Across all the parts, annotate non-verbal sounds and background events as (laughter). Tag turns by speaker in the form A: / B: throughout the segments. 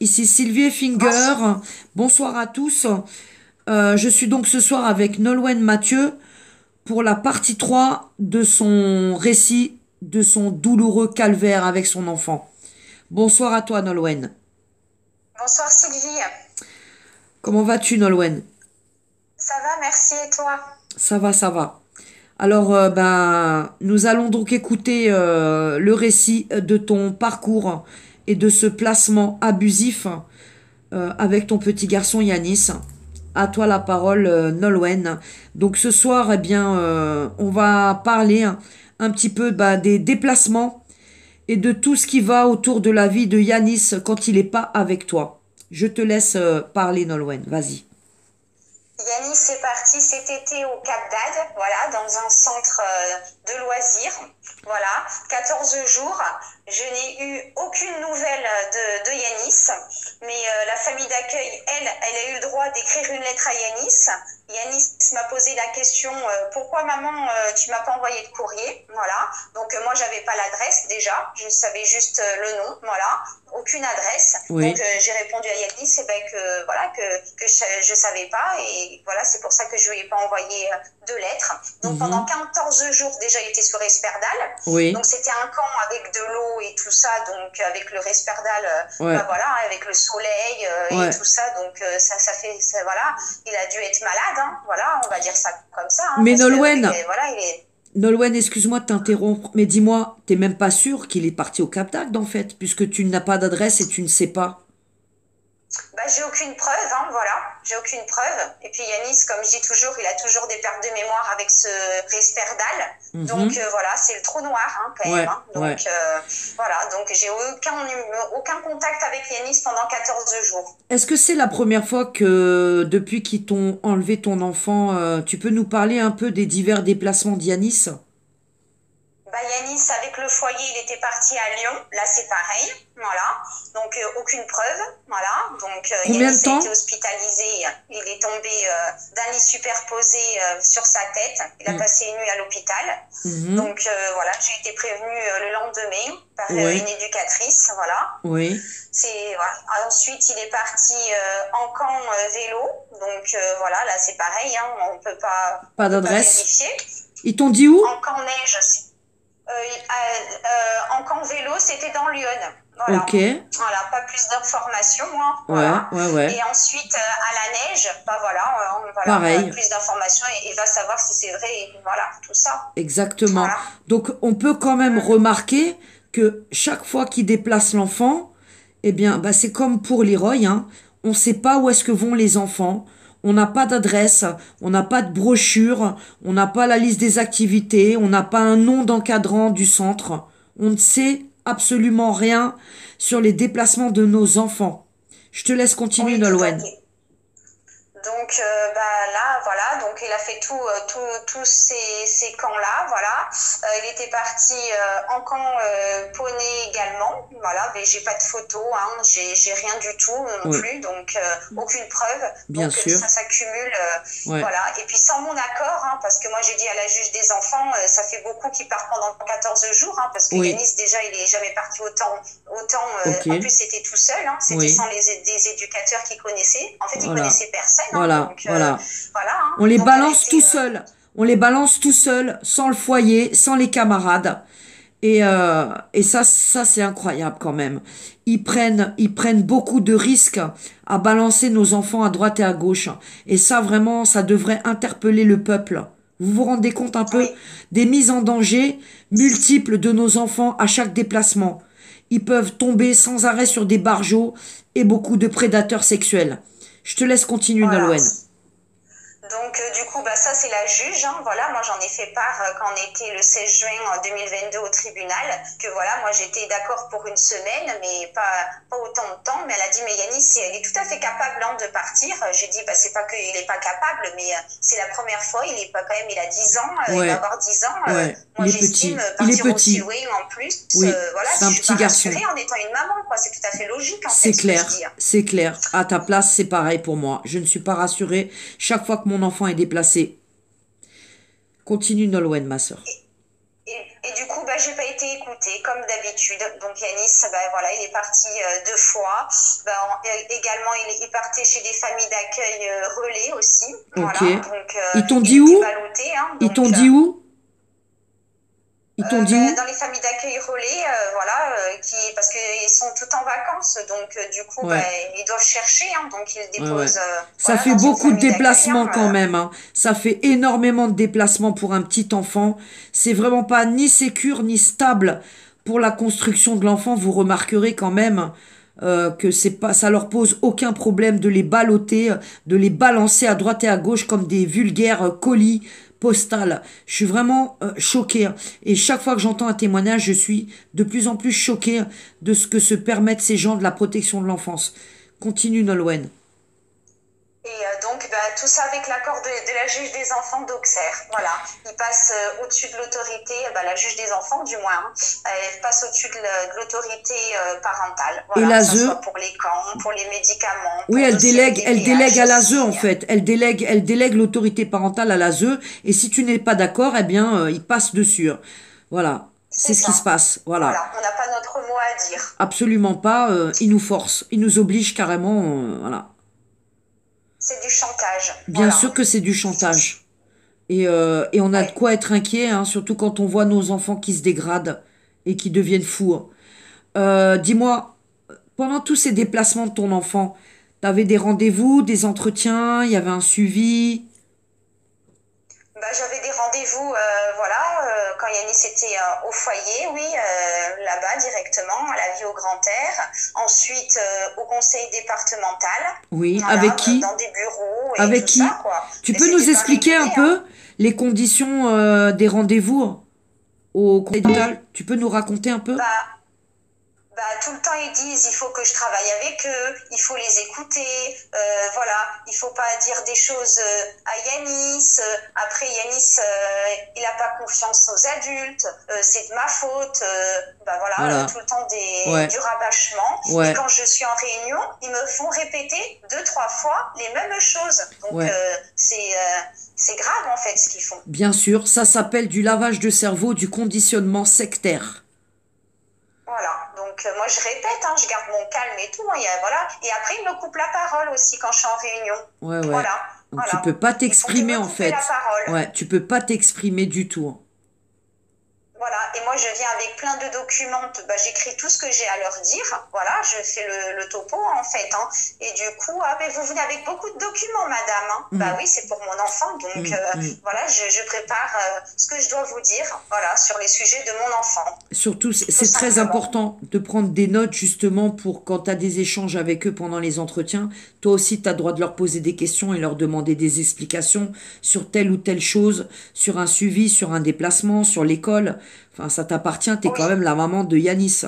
A: Ici Sylvie Finger. Bonsoir à tous. Euh, je suis donc ce soir avec Nolwenn Mathieu pour la partie 3 de son récit de son douloureux calvaire avec son enfant. Bonsoir à toi Nolwenn.
B: Bonsoir Sylvie.
A: Comment vas-tu Nolwenn?
B: Ça va, merci et toi?
A: Ça va, ça va. Alors, euh, ben, nous allons donc écouter euh, le récit de ton parcours et de ce placement abusif euh, avec ton petit garçon Yanis. À toi la parole, Nolwenn. Donc ce soir, eh bien, on va parler un, petit peu bah, des déplacements et de tout ce qui va autour de la vie de Yanis quand il n'est pas avec toi. Je te laisse parler, Nolwenn. Vas-y.
B: Yanis est parti cet été au Cap d'Agde, voilà, dans un centre euh, de loisirs. Voilà, 14 jours. Je n'ai eu aucune nouvelle de, Yanis, mais euh, la famille d'accueil, elle, elle a eu le droit d'écrire une lettre à Yanis. Yanis m'a posé la question euh, pourquoi maman tu m'as pas envoyé de courrier? Voilà. Donc moi j'avais pas l'adresse déjà. Je savais juste le nom voilà. Aucune adresse. Donc j'ai répondu à Yanis et eh ben que voilà que, que je, je savais pas. Et voilà c'est pour ça que je lui ai pas envoyé de lettres donc
A: Mhm.
B: pendant 14 jours déjà il était sur Esperdal
A: Oui.
B: donc c'était un camp avec de l'eau et tout ça, donc avec le resperdal, euh,
A: Ouais.
B: bah voilà, avec le soleil euh,
A: Ouais.
B: et tout ça, donc euh, ça, ça fait, ça, voilà, il a dû être malade, hein, voilà, on va dire ça comme ça. hein,
A: Mais
B: que,
A: Nolwenn.
B: il est- voilà, il est.
A: Nolwenn, excuse-moi de t'interrompre, mais dis-moi, t'es même pas sûr qu'il est parti au Cap d'Agde en fait, puisque tu n'as pas d'adresse et tu ne sais pas.
B: Bah, j'ai aucune preuve, hein, voilà, j'ai aucune preuve. Et puis Yanis, comme je dis toujours, il a toujours des pertes de mémoire avec ce resperdal.
A: Mhm.
B: Donc euh, voilà, c'est le trou noir hein, quand
A: Ouais,
B: même. hein. Donc
A: ouais.
B: euh, voilà, donc j'ai aucun, aucun contact avec Yanis pendant 14 jours.
A: Est-ce que c'est la première fois que, depuis qu'ils t'ont enlevé ton enfant, euh, tu peux nous parler un peu des divers déplacements d'Yanis?
B: Bah, Yanis, avec le foyer, il était parti à Lyon. Là, c'est pareil. Voilà. Donc, euh, aucune preuve. Voilà. Donc, euh,
A: Combien
B: Yanis
A: de temps
B: a été hospitalisé. Il est tombé euh, d'un lit superposé euh, sur sa tête. Il a
A: Mm.
B: passé une nuit à l'hôpital.
A: Mhm.
B: Donc, voilà, j'ai été prévenue le lendemain par une éducatrice. Voilà.
A: Oui.
B: C'est voilà. Ensuite, il est parti en camp vélo. Donc, voilà, là, c'est pareil. Hein, on peut pas,
A: Pas d'adresse.
B: vérifier.
A: Ils t'ont dit où?
B: En camp neige, euh, euh, euh, en camp vélo, c'était dans Lyon. Voilà.
A: Ok.
B: Voilà, pas plus d'informations, moi.
A: Ouais,
B: Voilà.
A: ouais, ouais.
B: Et ensuite, euh, à la neige, bah voilà, euh, voilà
A: Pareil.
B: plus d'informations et il va savoir si c'est vrai, et voilà, tout ça.
A: Exactement.
B: Voilà.
A: Donc on peut quand même remarquer que chaque fois qu'il déplace l'enfant, eh bien, bah, c'est comme pour Leroy, hein. On ne sait pas où est-ce que vont les enfants. On n'a pas d'adresse, on n'a pas de brochure, on n'a pas la liste des activités, on n'a pas un nom d'encadrant du centre. On ne sait absolument rien sur les déplacements de nos enfants. Je te laisse continuer,
B: Oui,
A: Nolwenn.
B: Donc euh, bah là voilà donc il a fait tout euh, tout tous ces, ces camps là voilà Euh, il était parti en camp poney également voilà mais j'ai pas de photos hein j'ai rien du tout non
A: Oui.
B: plus donc aucune preuve
A: Bien
B: donc
A: sûr.
B: ça s'accumule
A: Ouais.
B: voilà et puis sans mon accord hein, parce que moi j'ai dit à la juge des enfants ça fait beaucoup qui part pendant 14 jours hein, parce que
A: Oui.
B: Yanis déjà il est jamais parti autant autant en plus c'était tout seul hein, c'était
A: Oui.
B: sans les des éducateurs qui connaissaient en fait ils
A: Voilà.
B: connaissaient personne
A: Voilà,
B: donc, euh,
A: voilà.
B: voilà hein.
A: On les
B: Donc,
A: balance tout
B: euh,
A: seuls. On les balance tout seuls, sans le foyer, sans les camarades. Et, euh, et ça, ça c'est incroyable quand même. Ils prennent, ils prennent beaucoup de risques à balancer nos enfants à droite et à gauche. Et ça, vraiment, ça devrait interpeller le peuple. Vous vous rendez compte un peu des mises en danger multiples de nos enfants à chaque déplacement. Ils peuvent tomber sans arrêt sur des barjots et beaucoup de prédateurs sexuels. Je te laisse continuer,
B: Voilà.
A: Nolwenn.
B: Donc, euh, du coup, bah, ça, c'est la juge. Hein, voilà, moi, j'en ai fait part euh, quand on était le 16 juin en 2022 au tribunal. Que voilà, moi, j'étais d'accord pour une semaine, mais pas, pas autant de temps. Mais elle a dit, mais Yanis, elle est tout à fait capable hein, de partir. Euh, J'ai dit, bah, c'est pas qu'il est pas capable, mais euh, c'est la première fois. Il est pas quand même, il a 10 ans.
A: Ouais.
B: Il va avoir 10 ans.
A: Ouais,
B: moi,
A: il est
B: j'estime
A: petit.
B: euh,
A: Il est
B: partir
A: petit.
B: aussi loin en plus.
A: Oui,
B: voilà,
A: c'est un
B: je suis
A: petit
B: pas
A: garçon.
B: en étant une maman, quoi. C'est tout à fait logique, en
A: C'est
B: fait,
A: clair, c'est clair. À ta place, c'est pareil pour moi. Je ne suis pas rassurée chaque fois que mon enfant est déplacé. Continue Nolwenn, ma sœur.
B: Et, Et du coup, bah, j'ai pas été écoutée comme d'habitude. Donc Yanis, bah, voilà, il est parti euh, deux fois. Bah, également, il, est parti chez des familles d'accueil euh, relais aussi. Voilà. Donc,
A: Ils t'ont dit où hein. Ils t'ont dit où
B: ils t'ont dit bah, Dans les familles d'accueil relais, voilà, qui, parce qu'ils sont tout en vacances, donc du coup, bah, ils doivent chercher, hein, donc ils déposent.
A: Ça fait beaucoup de déplacements quand même. Hein. Ça fait énormément de déplacements pour un petit enfant. C'est vraiment pas ni sécure ni stable pour la construction de l'enfant. Vous remarquerez quand même euh, que c'est pas, ça leur pose aucun problème de les balloter, de les balancer à droite et à gauche comme des vulgaires colis postales. Je suis vraiment euh, choquée. Et chaque fois que j'entends un témoignage, je suis de plus en plus choquée de ce que se permettent ces gens de la protection de l'enfance. Continue Nolwenn.
B: Et euh, donc, bah, tout ça avec l'accord de, la juge des enfants d'Auxerre. Voilà. Il passe euh, au-dessus de l'autorité, bah, la juge des enfants du moins, hein. elle passe au-dessus de l'autorité euh, parentale.
A: Voilà, et l'ASE
B: Pour les camps, pour les médicaments.
A: Oui, elle délègue, elle délègue à l'ASE en fait. Elle délègue, elle délègue l'autorité parentale à l'ASE. Et si tu n'es pas d'accord, eh bien, il passe dessus. Voilà. C'est ce qui se passe. Voilà.
B: voilà. On n'a pas notre mot à dire.
A: Absolument pas. il nous force. Il nous oblige carrément. voilà.
B: C'est du chantage.
A: Bien sûr que c'est du chantage. Et, euh, et on a de quoi être inquiet, hein, surtout quand on voit nos enfants qui se dégradent et qui deviennent fous. Hein. Euh, dis-moi, pendant tous ces déplacements de ton enfant, t'avais des rendez-vous, des entretiens, il y avait un suivi?
B: Bah, J'avais des rendez-vous, euh, voilà, euh, quand Yannis était euh, au foyer, oui, là-bas directement, à la vie au grand air. Ensuite, au conseil départemental.
A: Oui, avec qui
B: Dans des bureaux. Et
A: avec qui Tu peux nous expliquer un peu hein. les conditions des rendez-vous au conseil Tu peux nous raconter un peu?
B: Bah, bah, tout le temps ils disent il faut que je travaille avec eux, il faut les écouter, euh, voilà, il faut pas dire des choses euh, à Yanis. Euh, après Yanis, euh, il n'a pas confiance aux adultes, c'est de ma faute. bah voilà, tout le temps des, du rabâchement. Et quand je suis en réunion, ils me font répéter deux trois fois les mêmes choses. Donc c'est c'est grave en fait ce qu'ils font.
A: Bien sûr, ça s'appelle du lavage de cerveau, du conditionnement sectaire.
B: Voilà, donc euh, moi je répète, hein, je garde mon calme et tout. Hein, voilà. Et après, il me coupe la parole aussi quand je suis en réunion.
A: Ouais, ouais. Voilà. Donc tu peux pas t'exprimer en fait. Ouais, tu peux pas t'exprimer du tout.
B: Voilà, et moi je viens avec plein de documents, bah, j'écris tout ce que j'ai à leur dire, voilà, je fais le, topo en fait, hein. et du coup, ah, mais vous venez avec beaucoup de documents, madame, hein. bah mm. oui, c'est pour mon enfant, donc mm, euh, mm. voilà, je, prépare euh, ce que je dois vous dire, voilà, sur les sujets de mon enfant.
A: Surtout, c'est très important de prendre des notes justement pour quand tu as des échanges avec eux pendant les entretiens, toi aussi tu as le droit de leur poser des questions et leur demander des explications sur telle ou telle chose, sur un suivi, sur un déplacement, sur l'école. Enfin, ça t'appartient, t'es quand même la maman de Yanis.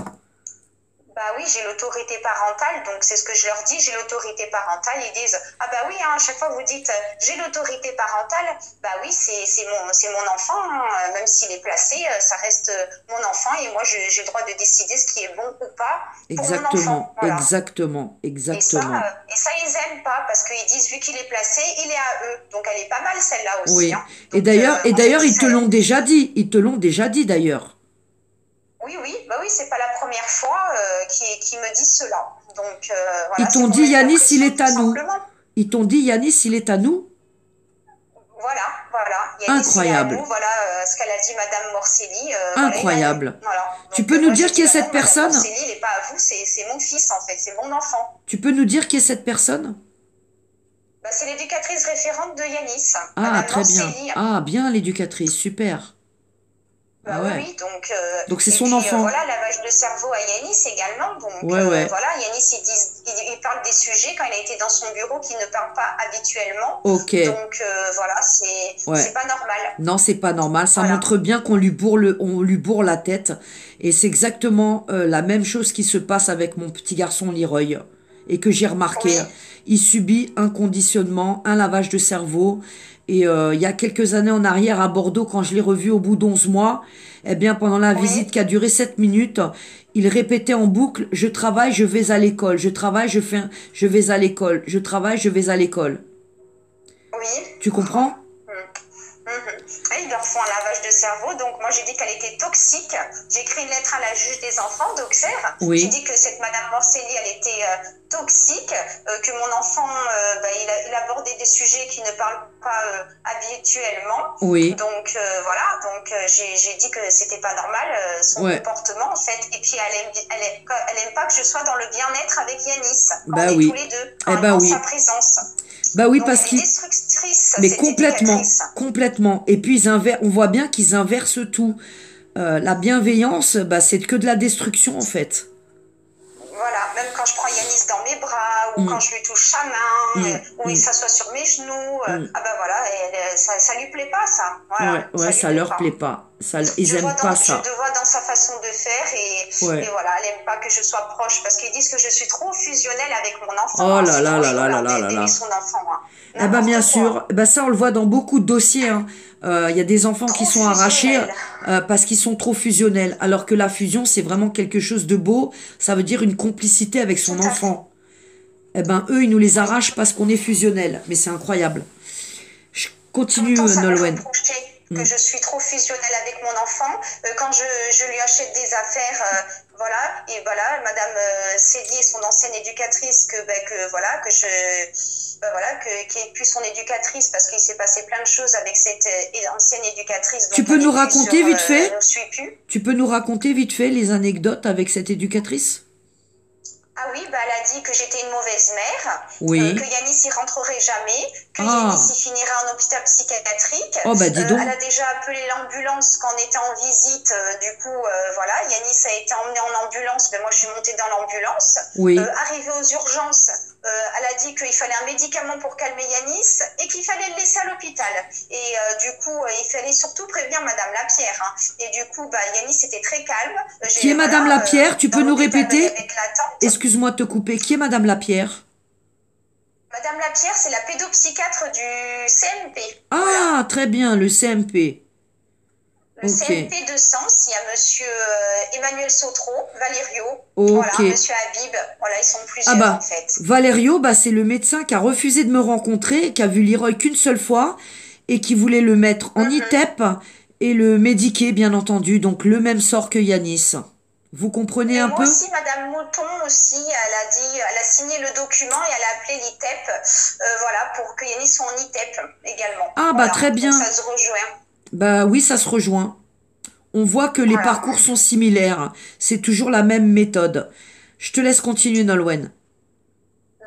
B: Bah oui, j'ai l'autorité parentale, donc c'est ce que je leur dis, j'ai l'autorité parentale. Ils disent, ah bah oui, hein, à chaque fois vous dites, euh, j'ai l'autorité parentale, bah oui, c'est mon, mon enfant, hein, même s'il est placé, euh, ça reste euh, mon enfant et moi j'ai le droit de décider ce qui est bon ou pas
A: pour exactement, mon enfant. Exactement, exactement.
B: Et ça, ils aiment pas parce qu'ils disent, vu qu'il est placé, il est à eux. Donc elle est pas mal celle-là aussi.
A: Oui. Hein. et d'ailleurs, et d'ailleurs, ils te l'ont déjà dit, ils te l'ont déjà dit d'ailleurs.
B: Oui, oui, bah oui, c'est pas la première fois euh, qu'ils qui me disent cela. Donc, euh,
A: Ils t'ont dit Yanis, il est à nous. Ils t'ont dit Yanis, il est à nous
B: Voilà, voilà.
A: Yanis, Incroyable.
B: Nous, voilà euh, ce qu'elle a dit Madame Morcelli.
A: Incroyable. Voilà, tu peux nous dire qui est cette personne
B: Morcelli, il n'est pas à vous, c'est mon fils en fait, c'est mon enfant.
A: Tu peux nous dire qui est cette personne?
B: Bah, C'est l'éducatrice référente de Yanis.
A: Ah, très bien. Ah, bien l'éducatrice, super.
B: Bah ah oui, donc. Euh,
A: donc c'est son enfant. Euh,
B: voilà, lavage de cerveau à Yanis également. Donc ouais, euh, voilà, Yanis, il, il, parle des sujets quand il a été dans son bureau qu'il ne parle pas habituellement.
A: Ok.
B: Donc voilà, c'est pas normal.
A: Non, c'est pas normal. Ça montre bien qu'on lui, bourre le, on lui bourre la tête. Et c'est exactement la même chose qui se passe avec mon petit garçon Leroy. Et que j'ai remarqué. Il subit un conditionnement, un lavage de cerveau. Et euh, il y a quelques années en arrière à Bordeaux, quand je l'ai revu au bout d'onze mois, eh bien pendant la visite qui a duré sept minutes, il répétait en boucle je travaille, je vais à l'école, je travaille, je fais, je vais à l'école, je travaille, je vais à l'école.
B: Oui.
A: Tu comprends?
B: Mmh. Et ils leur font un lavage de cerveau. Donc, moi, j'ai dit qu'elle était toxique. J'ai écrit une lettre à la juge des enfants, d'Auxerre.
A: Oui.
B: J'ai dit que cette Madame Morcelli, elle était euh, toxique, euh, que mon enfant, euh, bah, il, a, il abordait des sujets qui ne parlent pas habituellement.
A: Oui.
B: Donc, voilà. Donc, j'ai dit que c'était pas normal, son
A: Ouais.
B: comportement, en fait. Et puis, elle aime, elle, aime, elle aime pas que je sois dans le bien-être avec Yanis.
A: Bah
B: on est
A: oui.
B: tous les deux.
A: Eh bah oui.
B: sa présence.
A: Bah oui,
B: Donc,
A: parce
B: elle
A: Mais complètement, complètement. Et puis ils on voit bien qu'ils inversent tout. Euh, la bienveillance, bah, c'est que de la destruction en fait.
B: Voilà, même quand je prends Yanis dans mes bras, ou
A: Mm.
B: quand je lui touche sa main,
A: Mm,
B: euh, ou il
A: mm.
B: s'assoit sur mes genoux, euh, ah ben voilà, et, euh, ça, ça lui plaît pas ça. Voilà,
A: ouais, ouais, ça
B: plaît
A: leur
B: pas.
A: plaît pas. Ça, ils
B: je
A: aiment
B: dans,
A: pas ça.
B: Je le vois dans sa façon de faire et,
A: Ouais.
B: et voilà, elle aime pas que je sois proche parce qu'ils disent que je suis trop fusionnelle avec mon enfant.
A: Oh
B: hein,
A: là là là
B: chaud,
A: là là
B: hein,
A: là là là.
B: son enfant. hein.
A: Eh ben bien sûr, ben ça on le voit dans beaucoup de dossiers. hein. Euh, Il y a des enfants qui sont arrachés euh, parce qu'ils sont trop fusionnels, alors que la fusion c'est vraiment quelque chose de beau. Ça veut dire une complicité avec son enfant. Eh ben eux ils nous les arrachent parce qu'on est fusionnel, mais c'est incroyable. Je continue Nolwenn.
B: que je suis trop fusionnelle avec mon enfant. Euh, quand je, je lui achète des affaires, euh, voilà, et voilà, Madame euh, Célie, son ancienne éducatrice, que, ben, que voilà, que je, ben, voilà, que, qui est plus son éducatrice parce qu'il s'est passé plein de choses avec cette euh, ancienne éducatrice.
A: Tu peux nous raconter
B: sur,
A: vite
B: euh,
A: fait. Tu peux nous raconter vite fait les anecdotes avec cette éducatrice?
B: Ah oui, bah, elle a dit que j'étais une mauvaise mère,
A: Oui.
B: euh, que Yanis y rentrerait jamais, que
A: Ah.
B: Yanis y finirait en hôpital psychiatrique.
A: Oh bah dis
B: Euh,
A: donc.
B: elle a déjà appelé l'ambulance quand on était en visite. euh, du coup, voilà, Yanis a été emmené en ambulance, mais moi je suis montée dans l'ambulance.
A: Oui.
B: Euh, arrivée aux urgences, euh, elle a dit qu'il fallait un médicament pour calmer Yanis et qu'il fallait le laisser à l'hôpital. Et euh, du coup, euh, il fallait surtout prévenir Madame Lapierre. hein. Et du coup, bah, Yanis était très calme.
A: Qui est Madame Lapierre Tu peux nous répéter. Excuse-moi de te couper. Qui est Madame Lapierre?
B: Madame Lapierre, c'est la pédopsychiatre du CMP.
A: Ah, très bien, le CMP.
B: Le
A: Ok.
B: CMP de Sens, il y a monsieur euh, Emmanuel Sautreau, Valerio,
A: Ok.
B: voilà, monsieur Habib, voilà, ils sont plusieurs
A: Ah bah,
B: en fait.
A: Valerio, bah, c'est le médecin qui a refusé de me rencontrer, qui a vu Leroy qu'une seule fois et qui voulait le mettre en
B: Mhm.
A: ITEP et le médiquer, bien entendu. Donc, le même sort que Yanis. Vous comprenez
B: Et
A: un
B: moi
A: peu?
B: aussi, Madame Mouton aussi, elle a dit, elle a signé le document et elle a appelé l'ITEP, euh, voilà, pour que Yannis soit en ITEP également.
A: Ah, bah,
B: Voilà,
A: très
B: donc
A: bien.
B: ça se rejoint.
A: Bah oui, ça se rejoint. On voit que les parcours sont similaires. C'est toujours la même méthode. Je te laisse continuer, Nolwenn.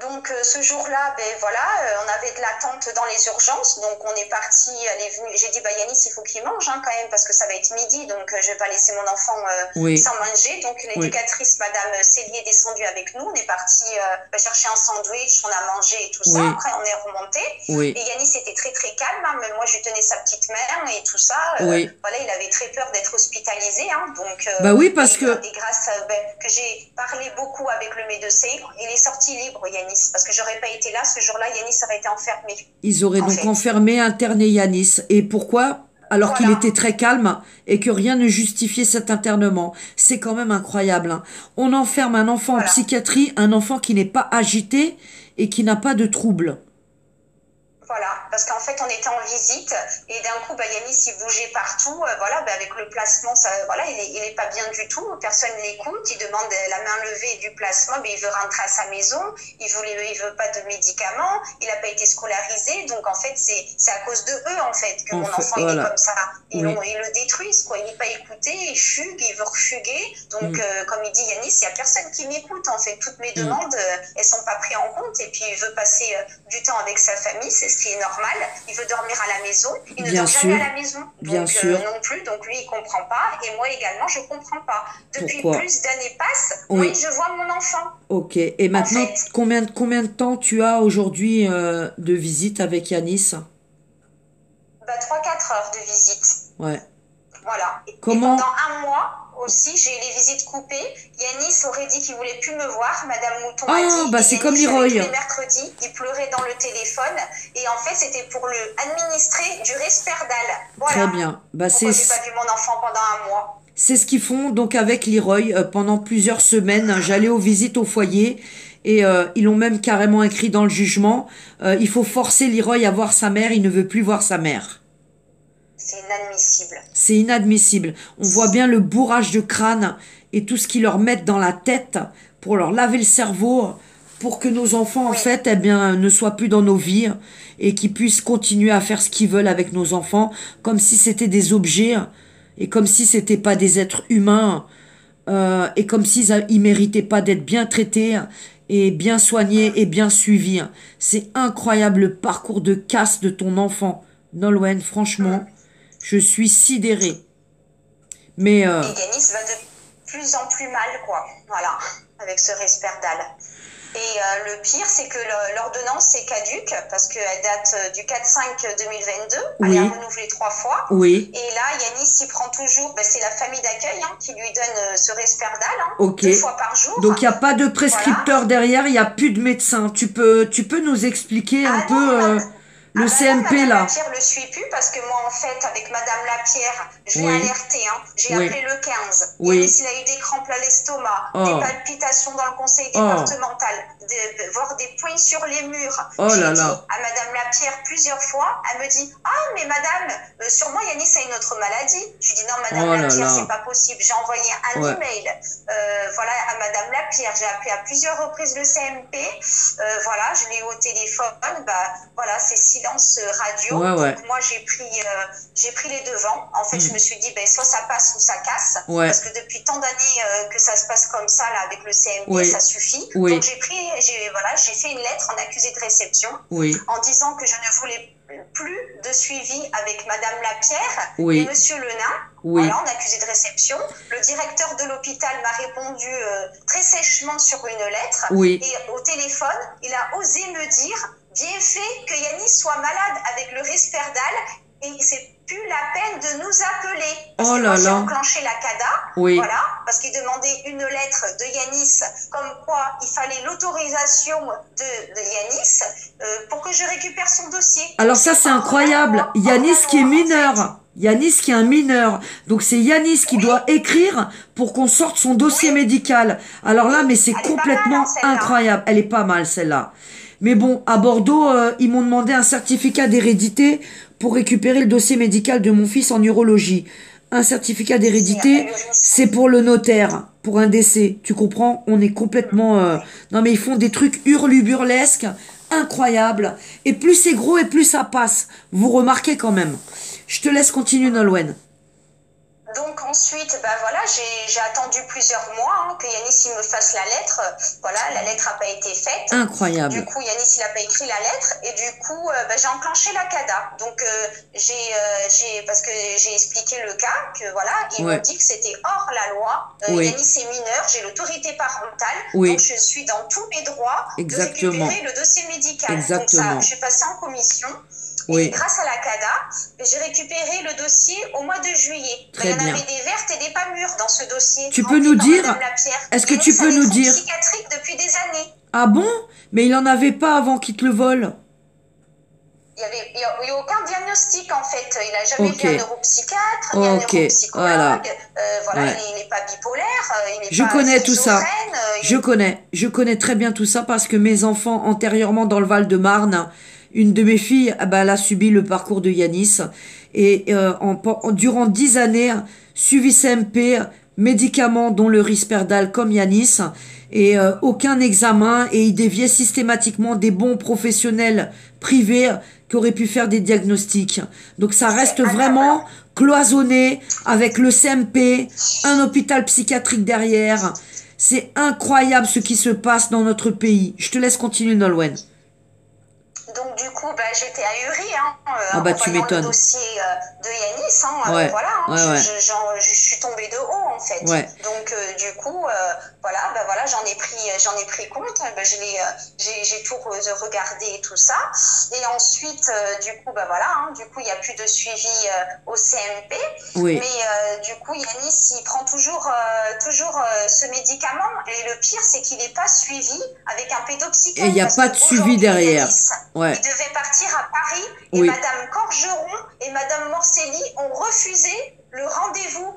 B: Donc euh, ce jour-là, ben voilà, euh, on avait de l'attente dans les urgences, donc on est parti, elle est venue, j'ai dit bah Yanis il faut qu'il mange hein, quand même parce que ça va être midi, donc euh, je vais pas laisser mon enfant euh,
A: Oui.
B: sans manger. Donc l'éducatrice Madame Célie est descendue avec nous, on est parti euh, chercher un sandwich, on a mangé et tout ça.
A: Oui.
B: Après on est remonté
A: Oui.
B: et Yanis était très très calme, hein, même moi je tenais sa petite mère et tout ça.
A: Oui.
B: Voilà, il avait très peur d'être hospitalisé, hein, donc.
A: Bah oui, parce
B: et,
A: que-
B: et grâce à, ben, que j'ai parlé beaucoup avec le médecin, il est sorti libre, Yanis, parce que j'aurais pas été là ce jour-là, Yanis aurait été enfermé.
A: Ils auraient
B: En
A: donc
B: fait.
A: enfermé, interné Yanis. Et pourquoi? Alors qu'il était très calme et que rien ne justifiait cet internement. C'est quand même incroyable. hein. On enferme un enfant en psychiatrie, un enfant qui n'est pas agité et qui n'a pas de troubles.
B: Voilà, parce qu'en fait, on était en visite et d'un coup, bah, Yanis, il bougeait partout. euh, voilà, bah, avec le placement, ça, voilà, il est, il est pas bien du tout. Personne l'écoute. Il demande la main levée du placement, mais il veut rentrer à sa maison. Il voulait, il veut pas de médicaments. Il n'a pas été scolarisé. Donc, en fait, c'est, à cause de eux, en fait, que
A: En
B: mon
A: fait,
B: enfant, il est comme ça. Ils,
A: Oui.
B: ils le détruisent, quoi. Il n'est pas écouté, il fugue, il veut refuguer. Donc,
A: Mm.
B: euh, comme il dit Yanis, il y a personne qui m'écoute, en fait. Toutes mes demandes, euh, elles sont pas prises en compte. Et puis, il veut passer du temps avec sa famille, c'est ce qui est normal. Il veut dormir à la maison. Il ne
A: Bien
B: dort jamais
A: sûr.
B: à la maison.
A: Bien
B: donc,
A: sûr.
B: euh, non plus. Donc, lui, il comprend pas. Et moi également, je comprends pas. Depuis
A: Pourquoi
B: plus d'années passent,
A: Oui.
B: oui, je vois mon enfant.
A: Ok. Et maintenant,
B: fait-
A: combien, combien de temps tu as aujourd'hui euh, de visite avec Yanis?
B: Bah, 3-4 heures de visite.
A: Ouais.
B: Voilà. Et
A: Comment-
B: pendant un mois aussi, j'ai eu les visites coupées. Yanis aurait dit qu'il voulait plus me voir. Madame Mouton
A: Ah,
B: a dit.
A: bah, c'est comme Leroy.
B: Tous les mercredis, il pleurait dans le téléphone. Et en fait, c'était pour le administrer du Risperdal. Voilà.
A: Très bien. Bah, c'est
B: j'ai pas vu mon enfant pendant un mois
A: C'est ce qu'ils font donc avec Leroy euh, pendant plusieurs semaines. J'allais aux visites au foyer et euh, ils l'ont même carrément écrit dans le jugement. euh, il faut forcer Leroy à voir sa mère. Il ne veut plus voir sa mère.
B: C'est inadmissible.
A: C'est inadmissible. On voit bien le bourrage de crâne et tout ce qu'ils leur mettent dans la tête pour leur laver le cerveau, pour que nos enfants, en fait, eh bien, ne soient plus dans nos vies et qu'ils puissent continuer à faire ce qu'ils veulent avec nos enfants, comme si c'était des objets et comme si c'était pas des êtres humains euh, et comme s'ils ils méritaient pas d'être bien traités et bien soignés et bien suivis. C'est incroyable le parcours de casse de ton enfant, Nolwenn. Franchement, je suis sidérée. Mais euh,
B: Et Yanis va de plus en plus mal, quoi. Voilà, avec ce Risperdal. Et euh, le pire, c'est que l'ordonnance est caduque parce qu'elle date euh, du 4-5-2022. Elle
A: Oui.
B: est renouvelée trois fois.
A: oui,
B: Et là, Yanis s'y prend toujours. ben, c'est la famille d'accueil hein, qui lui donne ce Risperdal hein,
A: Ok.
B: deux fois par jour.
A: donc il n'y a pas de prescripteur derrière, il n'y a plus de médecin. Tu peux, tu peux nous expliquer un
B: Ah
A: peu
B: non,
A: euh, le
B: Ah bah non,
A: CMP
B: Madame
A: là
B: Lapierre le suit plus parce que moi, en fait, avec Madame Lapierre, je l'ai
A: Oui.
B: alerté. Hein. J'ai
A: Oui.
B: appelé le 15.
A: Oui.
B: Il a eu des crampes à l'estomac,
A: Oh.
B: des palpitations dans le conseil
A: Oh.
B: départemental, de, de- voir des points sur les murs.
A: Oh
B: J'ai
A: là
B: dit
A: là.
B: à Madame Lapierre plusieurs fois, elle me dit Ah, mais Madame, euh, sûrement Yanis a une autre maladie. Je lui dis Non, Madame
A: Oh là
B: Lapierre,
A: là.
B: c'est pas possible. J'ai envoyé un
A: Ouais.
B: email euh, voilà, à Madame Lapierre. J'ai appelé à plusieurs reprises le CMP. Euh, voilà, je l'ai eu au téléphone. Bah, voilà, c'est silence euh, radio.
A: Ouais, ouais.
B: Donc, moi, j'ai pris, euh, j'ai pris les devants. En fait,
A: Mm.
B: je me suis dit, ben, soit ça passe ou ça casse.
A: Ouais.
B: Parce que depuis tant d'années euh, que ça se passe comme ça, là, avec le CMP,
A: Oui.
B: ça suffit.
A: Oui.
B: Donc, j'ai pris, j'ai, voilà, j'ai fait une lettre en accusé de réception
A: Oui,
B: en disant que je ne voulais plus de suivi avec Madame Lapierre
A: Oui.
B: et Monsieur Lenain.
A: oui,
B: Voilà, en accusé de réception. Le directeur de l'hôpital m'a répondu euh, très sèchement sur une lettre.
A: oui.
B: Et au téléphone, il a osé me dire bien fait que Yanis soit malade avec le Risperdal et c'est plus la peine de nous appeler. Parce
A: Oh
B: que
A: là
B: moi, j'ai
A: là.
B: enclenché la CADA.
A: Oui.
B: Voilà, parce qu'il demandait une lettre de Yanis comme quoi il fallait l'autorisation de, de Yanis euh, pour que je récupère son dossier.
A: Alors ça c'est incroyable. Yanis qui est
B: loi, en fait.
A: mineur. Yanis qui est un mineur. Donc c'est Yanis qui doit écrire pour qu'on sorte son dossier médical. Alors là mais c'est complètement
B: mal,
A: incroyable. Elle est pas mal celle-là. Mais bon, à Bordeaux, euh, ils m'ont demandé un certificat d'hérédité pour récupérer le dossier médical de mon fils en urologie. Un certificat d'hérédité, c'est pour le notaire, pour un décès. Tu comprends? On est complètement... euh, Non mais ils font des trucs hurluburlesques, incroyables. Et plus c'est gros et plus ça passe. Vous remarquez quand même. Je te laisse continuer, Nolwenn.
B: Donc ensuite, bah voilà, j'ai j'ai attendu plusieurs mois hein, que Yanis il me fasse la lettre. Voilà, la lettre n'a pas été faite. Du
A: Incroyable.
B: coup, Yanis, il n'a pas écrit la lettre et du coup, euh, bah, j'ai enclenché la CADA. Donc, euh, j'ai, euh, j'ai, parce que j'ai expliqué le cas, que voilà, ils
A: Ouais.
B: m'ont dit que c'était hors la loi. Euh,
A: Oui.
B: Yanis est mineur, j'ai l'autorité parentale,
A: Oui.
B: donc je suis dans tous mes droits
A: Exactement.
B: de récupérer le dossier médical.
A: Exactement.
B: Donc, ça, je suis passée en commission. Et grâce à la CADA, j'ai récupéré le dossier au mois de juillet.
A: Très
B: il y en avait des vertes et des pas mûres dans ce dossier.
A: Tu peux nous dire- est-ce que tu peux nous dire-
B: psychiatriques depuis des années.
A: Ah bon? Mais il en avait pas avant qu'il te le vole.
B: Il n'y avait, a- aucun diagnostic en fait. Il n'a jamais
A: Ok.
B: vu un neuropsychiatre, ni un neuropsychologue.
A: voilà.
B: Euh, voilà,
A: Ouais.
B: il n'est pas bipolaire, euh, il
A: Je
B: pas
A: connais tout ça.
B: euh, il-
A: Je connais, je connais très bien tout ça parce que mes enfants antérieurement dans le Val-de-Marne, une de mes filles, ah bah, elle a subi le parcours de Yanis et euh, en, en- durant dix années, suivi CMP, médicaments dont le Risperdal comme Yanis et euh, aucun examen et il déviait systématiquement des bons professionnels privés qui auraient pu faire des diagnostics. Donc ça reste vraiment cloisonné avec le CMP, un hôpital psychiatrique derrière. C'est incroyable ce qui se passe dans notre pays. Je te laisse continuer, Nolwenn.
B: Donc du coup, bah, j'étais ahurie hein, euh,
A: Ah bah,
B: en
A: tu
B: le dossier euh, de Yanis. Hein, euh,
A: Ouais,
B: voilà, hein,
A: ouais,
B: je,
A: ouais.
B: je- j'en- je suis tombée de haut en fait.
A: Ouais.
B: Donc euh, du coup, euh, voilà, bah, voilà, j'en ai pris, j'en ai pris compte. Bah, je l'ai, j'ai, j'ai tout re- regardé et tout ça. Et ensuite, euh, du coup, bah voilà, hein, du coup, il n'y a plus de suivi au CMP.
A: Oui.
B: Mais du coup, Yanis, il prend toujours, toujours ce médicament. Et le pire, c'est qu'il n'est pas suivi avec un pédopsychiatre.
A: Et il y a pas de suivi derrière.
B: Yanis,
A: Ouais.
B: il devait partir à Paris et
A: Oui.
B: Madame Corgeron et Madame Morcelli ont refusé le rendez-vous.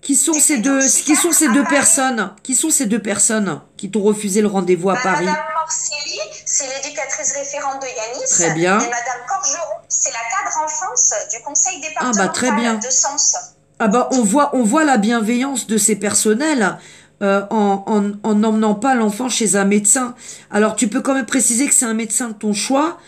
A: Qui sont ces deux, qui sont ces deux personnes? Qui sont ces deux personnes qui t'ont refusé le rendez-vous à
B: Bah,
A: Paris?
B: Madame Morcelli, c'est l'éducatrice référente de Yanis.
A: Très bien.
B: Et Madame Corgeron, c'est la cadre enfance du conseil départemental
A: Ah bah, très bien.
B: de Sens.
A: Ah bah on voit, on voit la bienveillance de ces personnels euh, en en en n'emmenant pas l'enfant chez un médecin. Alors tu peux quand même préciser que c'est un médecin de ton choix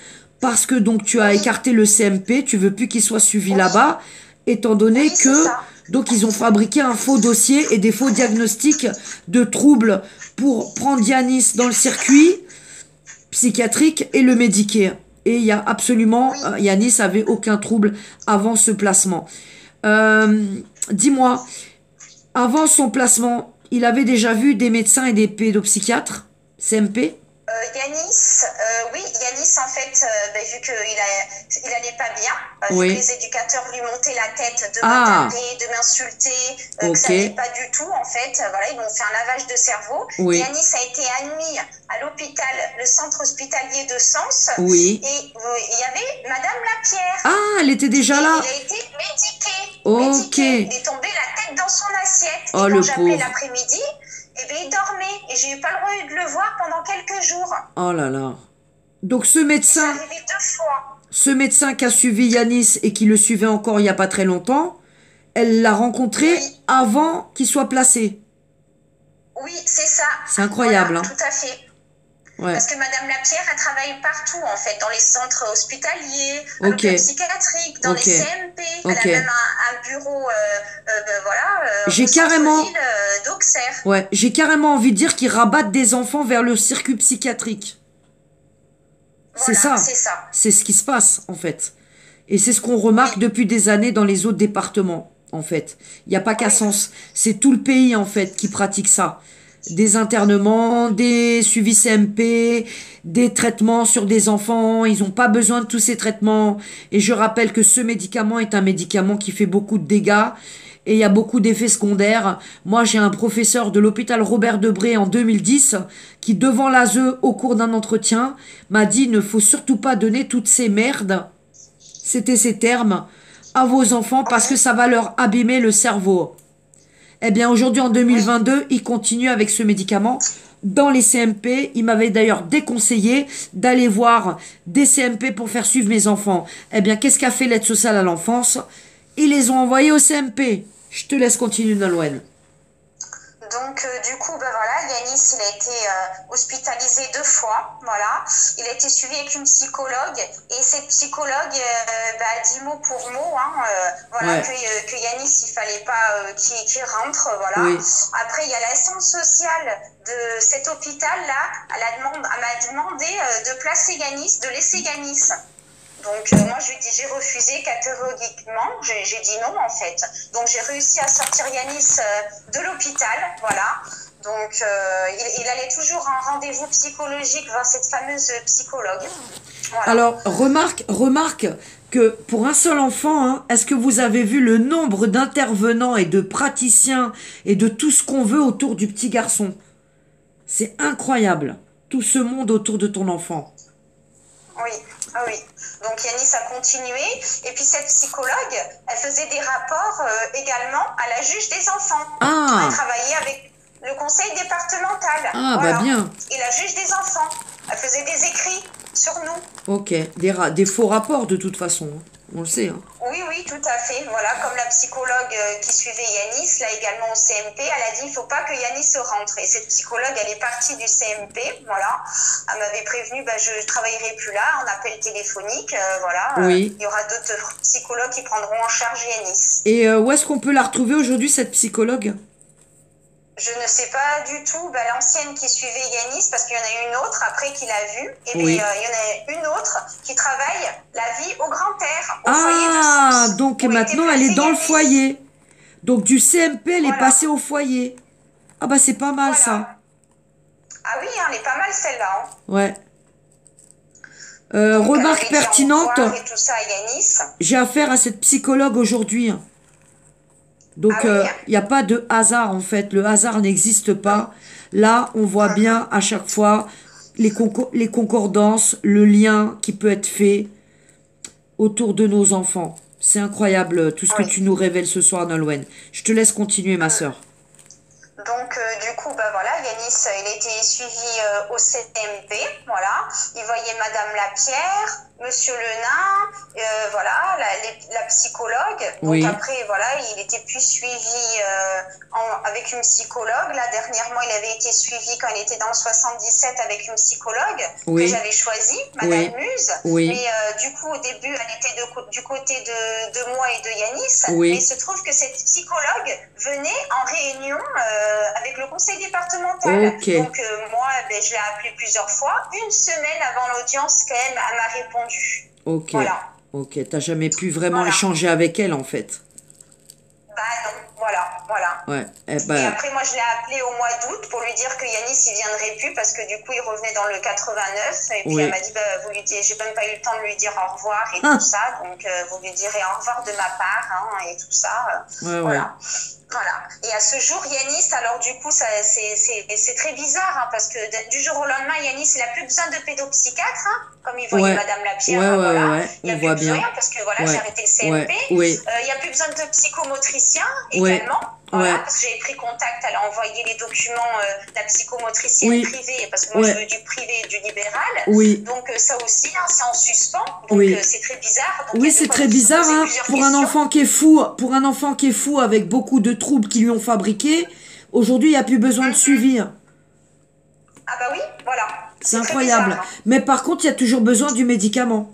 A: parce que donc tu as écarté le CMP, tu veux plus qu'il soit suivi
B: Oui.
A: là-bas, étant donné
B: Oui,
A: que donc ils ont fabriqué un faux dossier et des faux diagnostics de troubles pour prendre Yanis dans le circuit psychiatrique et le médiquer. Et il y a absolument, euh, Yanis avait aucun trouble avant ce placement. Euh, Dis-moi, avant son placement, il avait déjà vu des médecins et des pédopsychiatres CMP
B: Yanis, euh, oui, Yanis, en fait, euh, ben, vu qu'il il allait pas bien, euh,
A: Oui.
B: que les éducateurs lui montaient la tête de
A: Ah.
B: me taper, de m'insulter, euh, que ça n'allait pas du tout, en fait. Euh, Voilà, ils m'ont fait un lavage de cerveau.
A: Oui.
B: Yanis a été admis à l'hôpital, le centre hospitalier de Sens.
A: Oui.
B: Et euh, il y avait Madame Lapierre.
A: Ah, elle était déjà là
B: Il a été médiqué.
A: Ok.
B: médiqué. Il est tombé la tête dans son assiette.
A: Oh,
B: et
A: le
B: quand j'appelais
A: pauvre.
B: l'après-midi, eh ben, il dormait. Et j'ai eu pas le droit de le voir pendant quelques jours.
A: Oh là là. Donc ce médecin,
B: arrivé deux fois.
A: ce médecin qui a suivi Yanis et qui le suivait encore il y a pas très longtemps, elle l'a rencontré
B: Oui.
A: avant qu'il soit placé.
B: Oui, c'est ça.
A: C'est incroyable,
B: Voilà,
A: hein.
B: Tout à fait.
A: Ouais.
B: Parce que Madame Lapierre, elle travaille partout, en fait, dans les centres hospitaliers, à
A: Ok.
B: l'hôpital psychiatrique, dans les CMP. Elle
A: Ok.
B: a même un, un bureau, euh, euh, ben, voilà, euh,
A: J'ai carrément-
B: euh, d'Auxerre.
A: Ouais, j'ai carrément envie de dire qu'ils rabattent des enfants vers le circuit psychiatrique. C'est ça.
B: C'est ça.
A: C'est ce qui se passe, en fait. Et c'est ce qu'on remarque depuis des années dans les autres départements, en fait. Il n'y a pas qu'à
B: Oui.
A: Sens. C'est tout le pays, en fait, qui pratique ça. Des internements, des suivis CMP, des traitements sur des enfants. Ils n'ont pas besoin de tous ces traitements. Et je rappelle que ce médicament est un médicament qui fait beaucoup de dégâts. Et il y a beaucoup d'effets secondaires. Moi, j'ai un professeur de l'hôpital Robert Debré en 2010 qui, devant l'ASE, au cours d'un entretien, m'a dit ne faut surtout pas donner toutes ces merdes, c'était ces termes, à vos enfants parce que ça va leur abîmer le cerveau. Eh bien, aujourd'hui, en 2022, il continue avec ce médicament dans les CMP. Il m'avait d'ailleurs déconseillé d'aller voir des CMP pour faire suivre mes enfants. Eh bien, qu'est-ce qu'a fait l'aide sociale à l'enfance? Ils les ont envoyés au CMP. Je te laisse continuer, Nolwenn.
B: Donc, euh, du coup, ben voilà, Yanis, il a été euh, hospitalisé deux fois, voilà. Il a été suivi avec une psychologue, et cette psychologue euh, ben, a dit mot pour mot, hein, euh, voilà,
A: Ouais.
B: que, euh, que Yanis, il fallait pas euh, qu'il qu'il rentre, voilà.
A: Oui.
B: Après, il y a l'assistante sociale de cet hôpital-là, elle a demandé, m'a demandé euh, de placer Yanis, de laisser Yanis. Donc euh, moi je lui dis j'ai refusé catégoriquement, j'ai dit non en fait. Donc j'ai réussi à sortir Yanis euh, de l'hôpital, voilà. Donc euh, il, il allait toujours en rendez-vous psychologique voir cette fameuse psychologue. Voilà.
A: Alors, remarque, remarque que pour un seul enfant, hein, est-ce que vous avez vu le nombre d'intervenants et de praticiens et de tout ce qu'on veut autour du petit garçon? C'est incroyable, tout ce monde autour de ton enfant.
B: Oui, ah oui. Donc Yanis a continué. Et puis cette psychologue, elle faisait des rapports euh, également à la juge des enfants.
A: Ah.
B: Elle travaillait avec le conseil départemental.
A: Ah, bah bien.
B: Et la juge des enfants. Elle faisait des écrits sur nous.
A: Ok, des, ra- des faux rapports de toute façon. On le sait. hein.
B: Oui, oui, tout à fait. Voilà, comme la psychologue euh, qui suivait Yanis, là également au CMP, elle a dit il ne faut pas que Yanis se rentre. Et cette psychologue, elle est partie du CMP, voilà. Elle m'avait prévenu, ben, je ne travaillerai plus là, en appel téléphonique, euh, voilà. Euh,
A: Oui.
B: il y aura d'autres psychologues qui prendront en charge Yanis.
A: Et euh, où est-ce qu'on peut la retrouver aujourd'hui, cette psychologue?
B: Je ne sais pas du tout, ben, l'ancienne qui suivait Yanis, parce qu'il y en a une autre après qui l'a vue, et puis euh, il y en a une autre qui travaille la vie au grand air, au foyer de
A: Ah,
B: Sens,
A: donc maintenant elle est dans le foyer. Donc du CMP, elle est passée au foyer. Ah bah c'est pas mal
B: Voilà.
A: ça.
B: Ah oui, hein, elle est pas mal celle-là. Hein.
A: Ouais. Euh,
B: Donc,
A: remarque pertinente, j'ai affaire à cette psychologue aujourd'hui. Donc
B: Ah oui.
A: euh, il n'y a pas de hasard en fait, le hasard n'existe pas. Là, on voit bien à chaque fois les, conco- les concordances, le lien qui peut être fait autour de nos enfants. C'est incroyable tout ce que
B: Oui.
A: tu nous révèles ce soir, Nolwenn. Je te laisse continuer, ma sœur.
B: Donc, euh, du coup, bah voilà, Yanis, il a été suivi euh, au CMP, voilà. il voyait Madame Lapierre, Monsieur Le Nain, euh, voilà, la, la psychologue. Donc après, voilà, il était plus suivi euh, en, avec une psychologue. Là, dernièrement, il avait été suivi quand il était dans le 77 avec une psychologue que j'avais choisie, Madame Muse.
A: Oui.
B: Mais euh, du coup, au début, elle était de, du côté de, de, moi et de Yanis.
A: Oui.
B: Mais il se trouve que cette psychologue venait en réunion euh, avec le conseil départemental.
A: Okay.
B: Donc moi, ben, je l'ai appelée plusieurs fois. Une semaine avant l'audience, quand même, elle m'a répondu.
A: Ok.
B: Voilà.
A: Ok. T'as jamais pu vraiment
B: Voilà.
A: échanger avec elle en fait.
B: Bah non, voilà, voilà.
A: Ouais. Eh
B: Et
A: ben,
B: après, moi, je l'ai appelé au mois d'août pour lui dire que Yanis, il viendrait plus parce que du coup, il revenait dans le 89. Et puis,
A: Oui.
B: elle m'a dit, bah, vous lui dites, j'ai même pas eu le temps de lui dire au revoir et
A: Ah.
B: tout (laughs) ça. Donc, euh, vous lui direz au revoir de ma part hein, et tout ça.
A: ouais, ouais.
B: Voilà. Voilà. Et à ce jour, Yanis, alors du coup, c'est, très bizarre hein, parce que du jour au lendemain, Yanis, il a plus besoin de pédopsychiatre, hein, comme il voyait
A: Ouais.
B: Madame Lapierre.
A: Ouais, ouais,
B: voilà. Il y a
A: on
B: plus
A: voit
B: besoin
A: bien.
B: parce que voilà, j'ai arrêté le CMP. Euh, il y a plus besoin de psychomotricien
A: Ouais.
B: Voilà,
A: Ouais.
B: parce que j'ai pris contact, elle a envoyé les documents euh, de la psychomotricienne
A: Oui.
B: privée, parce que moi
A: Ouais.
B: je veux du privé et du libéral.
A: Oui.
B: Donc euh, ça aussi, hein, c'est en suspens. Donc
A: Oui.
B: euh, c'est très bizarre. Donc,
A: Oui, c'est très bizarre hein, pour un enfant qui est fou, pour un enfant qui est fou avec beaucoup de troubles qui lui ont fabriqué. Aujourd'hui, il n'y a plus besoin de
B: Mhm.
A: suivi.
B: Ah bah oui, voilà.
A: C'est incroyable.
B: bizarre, hein.
A: Mais par contre, il y a toujours besoin du médicament.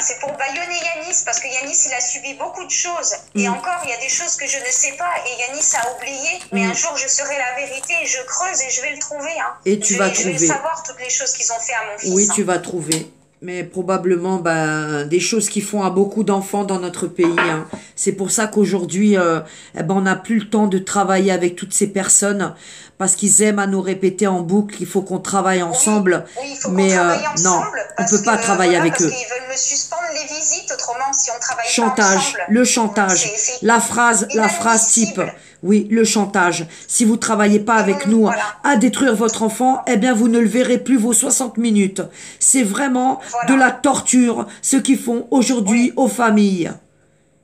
B: C'est pour baïonner Yanis, parce que Yanis, il a subi beaucoup de choses. Et
A: Mm.
B: encore, il y a des choses que je ne sais pas, et Yanis a oublié. Mais
A: Mm.
B: un jour, je saurai la vérité, et je creuse, et je vais le trouver. Hein.
A: Et tu
B: je
A: vas
B: vais, Je vais
A: trouver.
B: savoir toutes les choses qu'ils ont fait à mon fils.
A: Oui,
B: hein.
A: tu vas trouver. Mais probablement ben, des choses qui font à beaucoup d'enfants dans notre pays. hein. C'est pour ça qu'aujourd'hui, euh, eh ben, on n'a plus le temps de travailler avec toutes ces personnes parce qu'ils aiment à nous répéter en boucle qu'il faut qu'on travaille ensemble.
B: Oui, il faut
A: mais,
B: qu'on
A: euh,
B: travaille
A: non, on
B: parce
A: peut pas
B: que,
A: travailler
B: voilà,
A: avec
B: parce
A: eux.
B: qu'ils veulent me suspendre les visites, autrement, si on travaille pas
A: chantage,
B: ensemble.
A: le chantage, la phrase, la phrase type. Oui, le chantage. Si vous travaillez pas avec nous
B: voilà.
A: à détruire votre enfant, eh bien vous ne le verrez plus vos 60 minutes. C'est vraiment
B: Voilà.
A: de la torture ce qu'ils font aujourd'hui aux familles.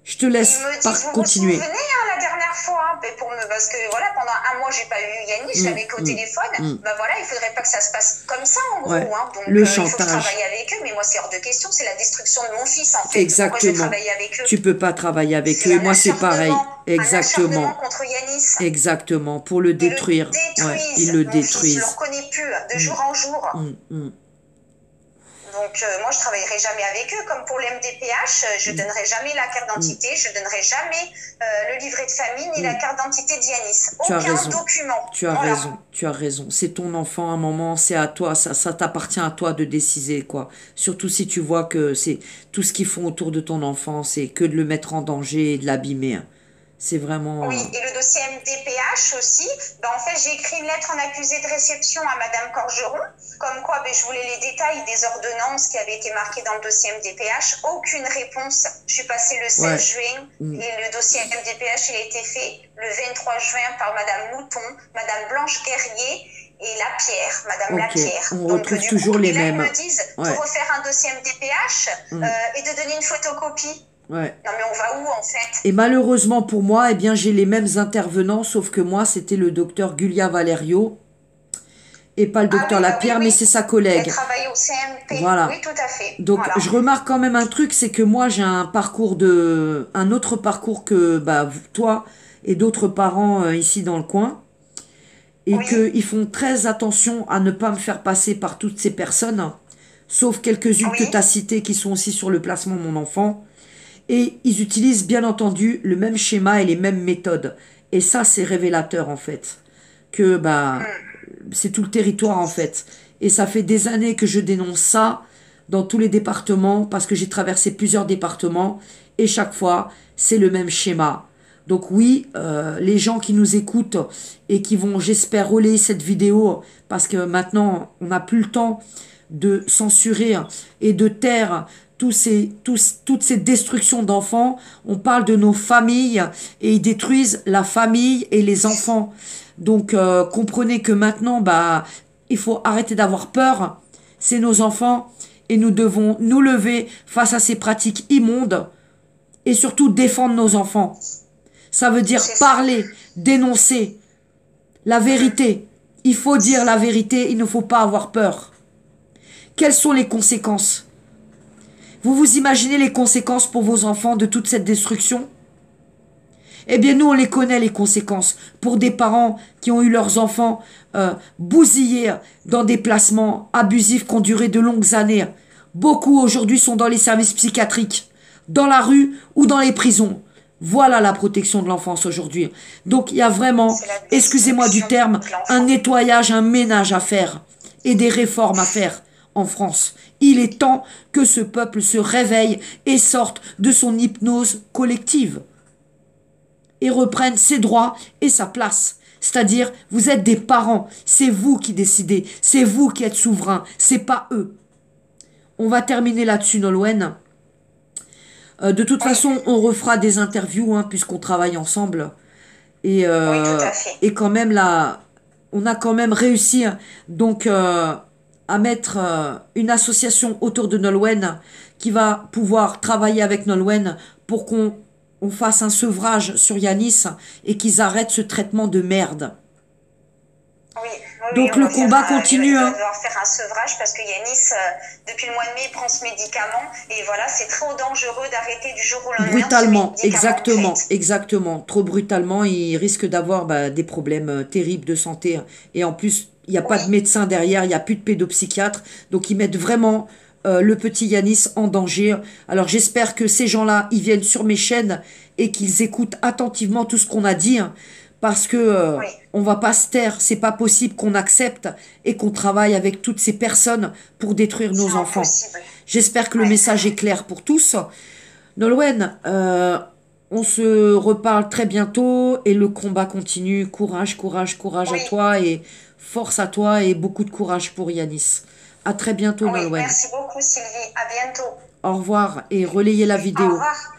A: Je te laisse
B: me
A: par
B: vous
A: continuer.
B: vous souvenez, hein, la dernière fois, pour me, parce que voilà, pendant un mois, j'ai pas eu Yannick, je
A: Mm,
B: l'avais qu'au
A: mm,
B: téléphone.
A: mm.
B: Ben voilà, il faudrait pas que ça se passe comme ça, en gros. Hein, donc,
A: Le
B: euh, il faut que je
A: chantage.
B: travaille avec eux, mais moi, c'est hors de question, c'est la destruction de mon fils, en fait. Je
A: Exactement.
B: travailler avec eux
A: Tu peux pas travailler avec eux. Et moi, c'est pareil.
B: Un
A: Exactement.
B: contre Yanis.
A: Exactement. Pour le
B: Ils
A: détruire.
B: Le
A: Ouais, ils le
B: mon fils, je le reconnais plus, de jour en jour. Donc, euh, moi, je travaillerai jamais avec eux. Comme pour l'MDPH, euh, je donnerai jamais la carte d'identité, je donnerai jamais euh, le livret de famille ni la carte d'identité d'Yanis.
A: Tu as
B: Aucun
A: raison.
B: document.
A: Tu as
B: Voilà.
A: raison, tu as raison. C'est ton enfant à un moment, c'est à toi, ça, ça t'appartient à toi de décider, quoi. Surtout si tu vois que c'est tout ce qu'ils font autour de ton enfant, c'est que de le mettre en danger et de l'abîmer. hein. C'est vraiment.
B: Oui, et le dossier MDPH aussi. Ben, en fait, j'ai écrit une lettre en accusé de réception à Madame Corgeron, comme quoi ben, je voulais les détails des ordonnances qui avaient été marquées dans le dossier MDPH. Aucune réponse. Je suis passée le 16
A: Ouais.
B: juin
A: Mm.
B: et le dossier MDPH il a été fait le 23 juin par Madame Mouton, Madame Blanche Guerrier et Lapierre, Madame
A: Ok,
B: Lapierre.
A: on
B: Donc,
A: retrouve
B: du
A: toujours
B: coup,
A: les
B: là,
A: mêmes.
B: Ils me disent
A: Ouais.
B: de refaire un dossier MDPH
A: Mm.
B: euh, et de donner une photocopie.
A: Ouais.
B: Non mais on va où en fait?
A: Et malheureusement pour moi, eh bien, j'ai les mêmes intervenants, sauf que moi, c'était le docteur Gulia Valerio et pas le
B: Ah
A: docteur
B: oui,
A: Lapierre,
B: oui,
A: mais c'est sa
B: Elle
A: collègue.
B: travaille au CMP.
A: Voilà.
B: Oui, tout à fait.
A: Donc
B: Voilà.
A: je remarque quand même un truc, c'est que moi j'ai un parcours de, un autre parcours que bah toi et d'autres parents euh, ici dans le coin, et
B: Oui.
A: que ils font très attention à ne pas me faire passer par toutes ces personnes, sauf quelques-unes que tu as citées qui sont aussi sur le placement de mon enfant, et ils utilisent bien entendu le même schéma et les mêmes méthodes, et ça c'est révélateur en fait, que bah c'est tout le territoire en fait. Et ça fait des années que je dénonce ça dans tous les départements parce que j'ai traversé plusieurs départements et chaque fois c'est le même schéma. Donc oui, euh, les gens qui nous écoutent et qui vont, j'espère, relayer cette vidéo parce que maintenant on n'a plus le temps de censurer et de taire tous ces, tous, toutes ces destructions d'enfants. On parle de nos familles et ils détruisent la famille et les enfants. Donc euh, comprenez que maintenant, bah, il faut arrêter d'avoir peur. C'est nos enfants et nous devons nous lever face à ces pratiques immondes et surtout défendre nos enfants. Ça veut dire parler, dénoncer la vérité. Il faut dire la vérité, il ne faut pas avoir peur. Quelles sont les conséquences? Vous vous imaginez les conséquences pour vos enfants de toute cette destruction? Eh bien, nous, on les connaît, les conséquences. Pour des parents qui ont eu leurs enfants euh, bousillés dans des placements abusifs qui ont duré de longues années. Beaucoup aujourd'hui sont dans les services psychiatriques, dans la rue ou dans les prisons. Voilà la protection de l'enfance aujourd'hui. Donc il y a vraiment, excusez-moi du terme, un nettoyage, un ménage à faire et des réformes à faire en France. Il est temps que ce peuple se réveille et sorte de son hypnose collective et reprenne ses droits et sa place. C'est-à-dire, vous êtes des parents, c'est vous qui décidez, c'est vous qui êtes souverain, c'est pas eux. On va terminer là-dessus, Nolwenn. Euh, de toute façon, on refera des interviews hein, puisqu'on travaille ensemble. Et, euh, et quand même là, on a quand même réussi donc euh, à mettre une association autour de Nolwenn qui va pouvoir travailler avec Nolwenn pour qu'on on fasse un sevrage sur Yanis et qu'ils arrêtent ce traitement de merde.
B: Oui,
A: Donc le combat continue. Il
B: va hein. faire un sevrage parce que Yanis, euh, depuis le mois de mai, prend ce médicament et voilà, c'est trop dangereux d'arrêter du jour au lendemain.
A: Brutalement, exactement, exactement. Trop brutalement, il risque d'avoir bah, des problèmes euh, terribles de santé et en plus, il n'y a pas de médecin derrière, il n'y a plus de pédopsychiatre, donc ils mettent vraiment euh, le petit Yanis en danger. Alors j'espère que ces gens-là, ils viennent sur mes chaînes et qu'ils écoutent attentivement tout ce qu'on a dit. Hein, parce que euh, on va pas se taire, c'est pas possible qu'on accepte et qu'on travaille avec toutes ces personnes pour détruire nos enfants. J'espère que le message est clair pour tous. Nolwenn, euh, on se reparle très bientôt et le combat continue. Courage, courage, courage à toi et force à toi et beaucoup de courage pour Yanis. À très bientôt,
B: Nolwenn. Merci beaucoup, Sylvie. À bientôt.
A: Au revoir et relayez la vidéo. Au
B: revoir.